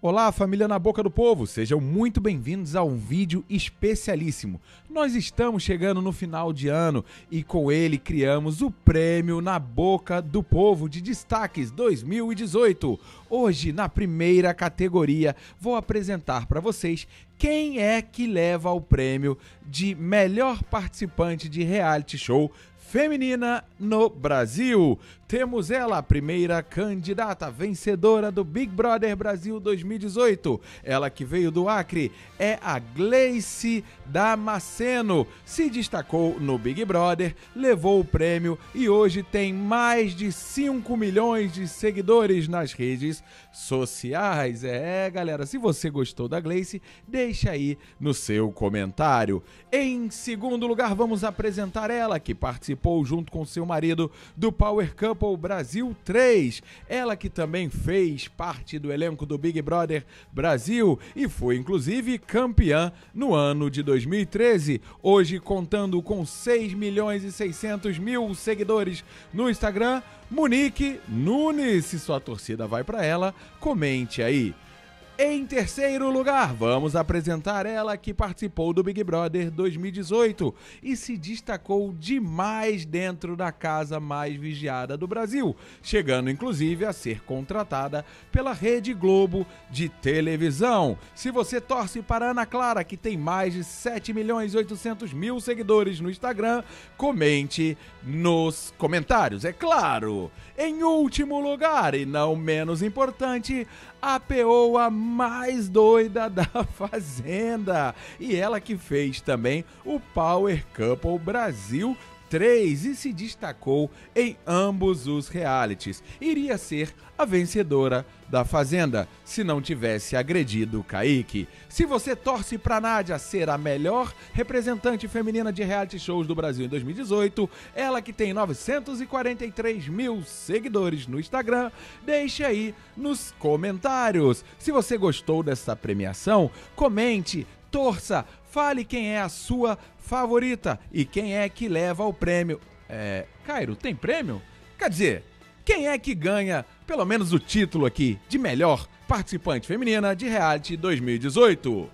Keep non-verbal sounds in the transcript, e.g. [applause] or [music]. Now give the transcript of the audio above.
Olá, família na boca do povo, sejam muito bem-vindos a um vídeo especialíssimo. Nós estamos chegando no final de ano e com ele criamos o prêmio na boca do povo de destaques 2018. Hoje, na primeira categoria, vou apresentar para vocês quem é que leva o prêmio de melhor participante de reality show feminina no Brasil. Temos ela, a primeira candidata vencedora do Big Brother Brasil 2018. Ela que veio do Acre é a Gleice Damasceno. Se destacou no Big Brother, levou o prêmio e hoje tem mais de 5 milhões de seguidores nas redes sociais. É, galera, se você gostou da Gleice, deixa aí no seu comentário. Em segundo lugar, vamos apresentar ela que participou junto com seu marido do Power Couple Brasil 3. Ela que também fez parte do elenco do Big Brother Brasil e foi inclusive campeã no ano de 2013. Hoje contando com 6 milhões e 600 mil seguidores no Instagram, Monique Nunes. Se sua torcida vai para ela, comente aí. Em terceiro lugar, vamos apresentar ela que participou do Big Brother 2018 e se destacou demais dentro da casa mais vigiada do Brasil, chegando inclusive a ser contratada pela Rede Globo de televisão. Se você torce para Ana Clara, que tem mais de 7 milhões e 800 mil seguidores no Instagram, comente nos comentários, é claro. Em último lugar, e não menos importante, a peoa mais doida [laughs] da Fazenda. E ela que fez também o Power Couple Brasil 3 e se destacou em ambos os realities. Iria ser a vencedora da Fazenda se não tivesse agredido Kaique. Se você torce para Nádia ser a melhor representante feminina de reality shows do Brasil em 2018, ela que tem 943 mil seguidores no Instagram, deixe aí nos comentários. Se você gostou dessa premiação, comente, torça, fale quem é a sua favorita e quem é que leva o prêmio. É, Cairo, tem prêmio? Quer dizer, quem é que ganha pelo menos o título aqui de melhor participante feminina de reality 2018?